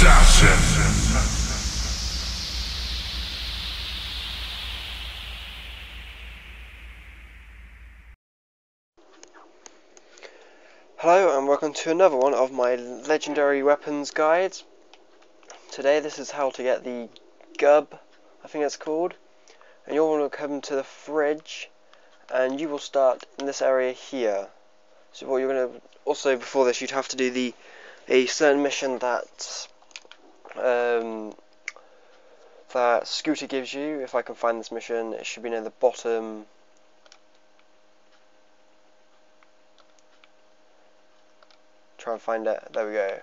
assassin. Hello and welcome to another one of my legendary weapons guides. Today this is how to get the Gub, I think it's called. And you'll want to come to the fridge and you will start in this area here. So what you're going to, also before this you'd have to do the a certain mission that um, that Scooter gives you. If I can find this mission, it should be near the bottom try and find it. There we go.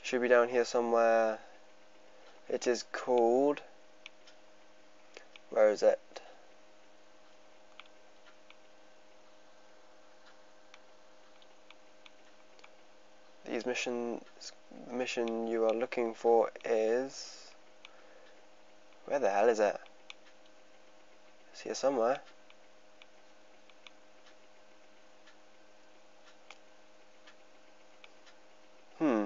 Should be down here somewhere. It is called. Where is it? These missions, the mission you are looking for is. Where the hell is it? It's here somewhere. Hmm.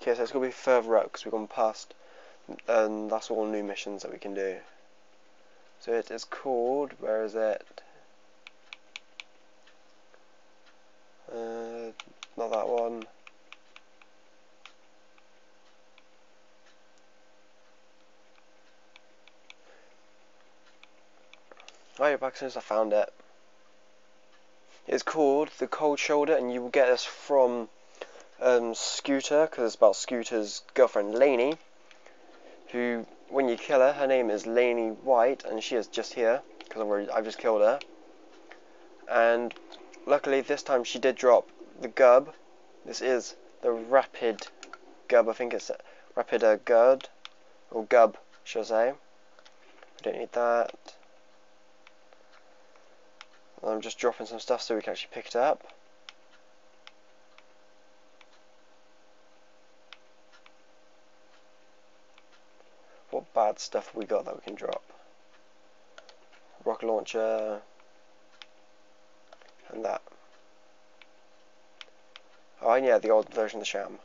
Okay, so it's going to be further up because we've gone past, and that's all new missions that we can do. So it is called, where is it? Uh, not that one. Oh, you're back since I found it. It's called The Cold Shoulder, and you will get this from um, Scooter, because it's about Scooter's girlfriend, Laney, who, when you kill her, her name is Laney White, and she is just here, because I've just killed her. And luckily, this time she did drop the Gub. This is the Rapid Gub, I think it's Rapid uh, Gud, or Gub, should I say. We don't need that. I'm just dropping some stuff so we can actually pick it up. What bad stuff we got that we can drop? Rocket launcher and that. Oh, yeah, the old version of the sham.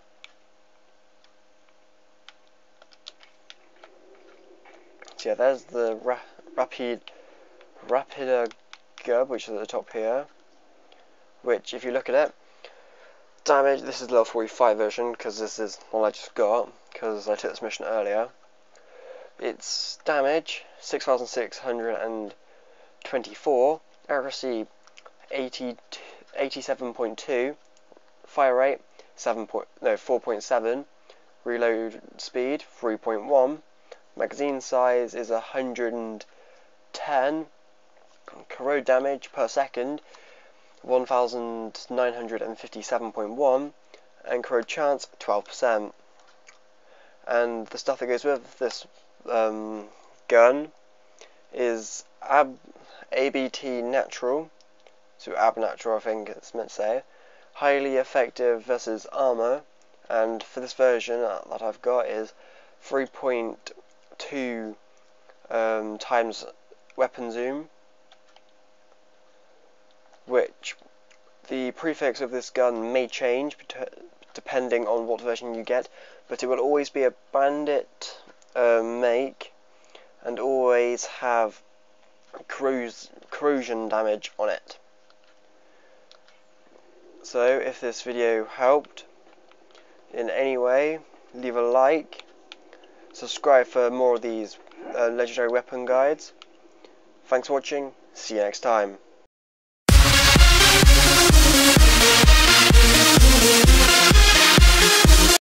So yeah, there's the ra rapid rapid Gub, which is at the top here, which if you look at it, damage, this is level 45 version, because this is one I just got, because I took this mission earlier. It's damage, 6,624, accuracy 80, 87.2, fire rate 7 point, no 4.7, reload speed 3.1, magazine size is 110, corrode damage per second 1957.1 and corrode chance 12% and the stuff that goes with this um, gun is ab ABT natural. So ab natural I think it's meant to say highly effective versus armor and for this version that I've got is 3.2 um, times weapon zoom which the prefix of this gun may change depending on what version you get, but it will always be a bandit uh, make and always have corrosion damage on it. So if this video helped in any way, leave a like, subscribe for more of these uh, legendary weapon guides. Thanks for watching, see you next time.